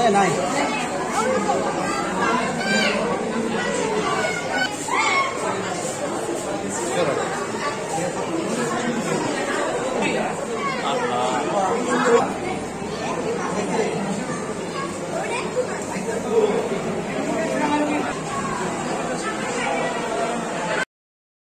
Ayan, ay.